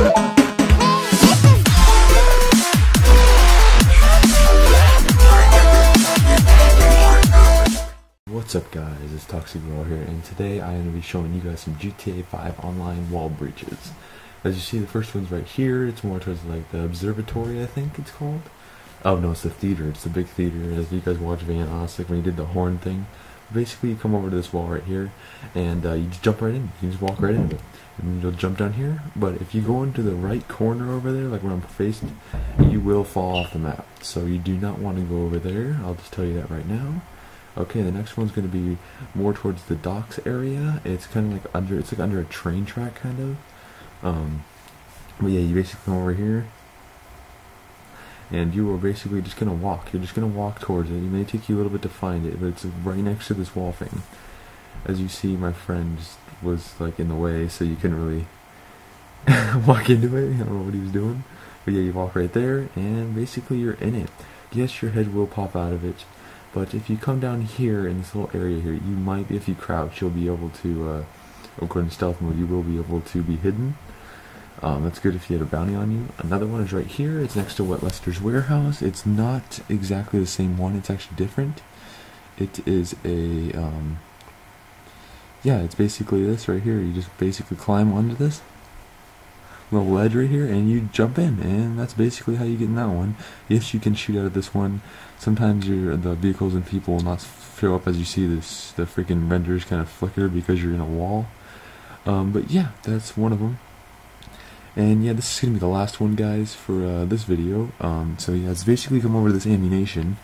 What's up guys, it's Toxic Girl here, and today I am going to be showing you guys some GTA 5 online wall breaches. As you see, the first one's right here, it's more towards like the observatory, I think it's called. Oh no, it's the theater, it's the big theater, as you guys watch Van Ossick when he did the horn thing. Basically, you come over to this wall right here, and uh, you just jump right in, you just walk right it. And you'll jump down here, but if you go into the right corner over there, like where I'm faced, you will fall off the map. So you do not want to go over there, I'll just tell you that right now. Okay, the next one's going to be more towards the docks area. It's kind of like under, it's like under a train track, kind of. Um, but yeah, you basically come over here, and you are basically just going to walk. You're just going to walk towards it. It may take you a little bit to find it, but it's right next to this wall thing. As you see, my friend was like in the way, so you couldn't really walk into it. I don't know what he was doing. But yeah, you walk right there, and basically you're in it. Yes, your head will pop out of it but if you come down here in this little area here, you might if you crouch, you'll be able to, uh, according to stealth mode, you will be able to be hidden. Um, that's good if you had a bounty on you. Another one is right here. It's next to what Lester's warehouse. It's not exactly the same one. It's actually different. It is a, um, yeah, it's basically this right here. You just basically climb onto this little ledge right here and you jump in and that's basically how you get in that one yes you can shoot out of this one sometimes your the vehicles and people will not show up as you see this the freaking renders kind of flicker because you're in a wall um, but yeah that's one of them and yeah this is gonna be the last one guys for uh, this video um, so yeah it's basically come over to this Ammu-Nation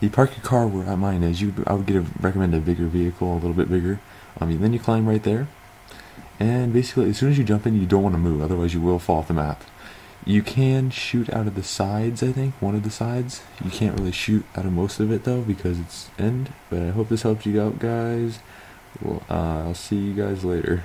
you park your car where I mine is you I would get a, recommend a bigger vehicle a little bit bigger um, then you climb right there and basically, as soon as you jump in, you don't want to move, otherwise you will fall off the map. You can shoot out of the sides, I think, one of the sides. You can't really shoot out of most of it, though, because it's end. But I hope this helps you out, guys. Well, uh, I'll see you guys later.